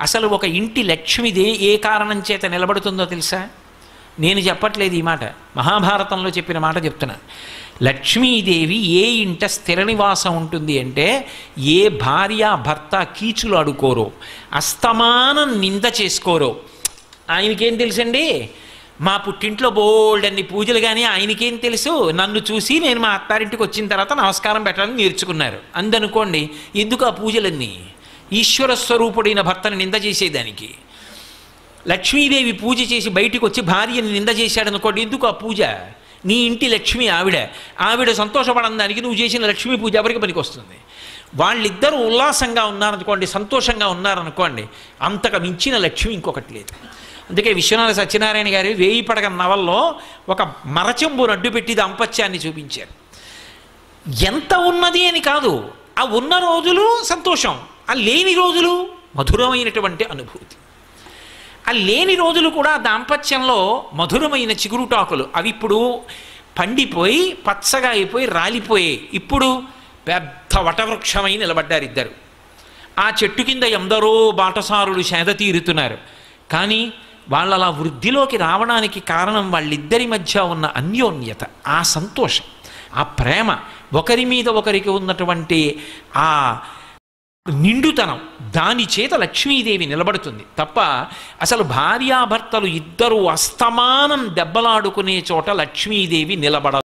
అసలు ఒక ఇంటి లక్ష్మిదే ఏ కారణం చేత నిలబడుతుందో తెలుసా? నేను చెప్పట్లేదు ఈ మాట. మహాభారతంలో చెప్పిన మాట చెప్తున్నా. లక్ష్మీదేవి ఏ ఇంట స్థిర నివాసం ఉంటుంది అంటే ఏ భార్య భర్త కీచులు అడుకోరో అస్తమానం నింద చేసుకోరో. ఆయనకేం తెలుసండి? మా పుట్టింట్లో బోల్డ్ అన్ని పూజలు కానీ ఆయనకేం తెలుసు? నన్ను చూసి నేను మా అత్తారింటికి వచ్చిన తర్వాత నమస్కారం పెట్టాలని నేర్చుకున్నారు. అందనుకోండి ఎందుకు ఆ పూజలన్నీ? ఈశ్వర స్వరూపుడైన భర్తను నింద చేసేదానికి లక్ష్మీదేవి పూజ చేసి బయటికి వచ్చి భార్యని నింద చేశాడనుకోండి ఎందుకు ఆ పూజ? నీ ఇంటి లక్ష్మి ఆవిడ. ఆవిడ సంతోషపడడానికి నువ్వు చేసిన లక్ష్మీ పూజ ఎవరికి పనికి వస్తుంది వాళ్ళిద్దరూ ఉల్లాసంగా ఉన్నారనుకోండి సంతోషంగా ఉన్నారనుకోండి అంతకు మించిన లక్ష్మి ఇంకొకటి లేదు. అందుకే విశ్వనాథ సత్యనారాయణ గారి వేయి పడగ నవల్లో ఒక మరచెంబు నడ్డు పెట్టి దాంపత్యాన్ని చూపించారు. ఎంత ఉన్నది అని కాదు ఆ ఉన్న రోజులు సంతోషం. ఆ లేని రోజులు మధురమైనటువంటి అనుభూతి. ఆ లేని రోజులు కూడా దాంపత్యంలో మధురమైన చిగురుటాకులు. అవి ఇప్పుడు పండిపోయి పచ్చగా అయిపోయి రాలిపోయాయి. ఇప్పుడు పెద్ద వటవృక్షమై నిలబడ్డారు ఇద్దరు. ఆ చెట్టు కింద ఎందరో బాటసారులు సేద తీరుతున్నారు. కానీ వాళ్ళ అలా వృద్ధిలోకి రావడానికి కారణం వాళ్ళిద్దరి మధ్య ఉన్న అన్యోన్యత ఆ సంతోషం ఆ ప్రేమ ఒకరి మీద ఒకరికి ఉన్నటువంటి ఆ నిండుతనం. దాని చేత లక్ష్మీదేవి నిలబడుతుంది. తప్ప అసలు భార్యాభర్తలు ఇద్దరు అస్తమానం దెబ్బలాడుకునే చోట లక్ష్మీదేవి నిలబడ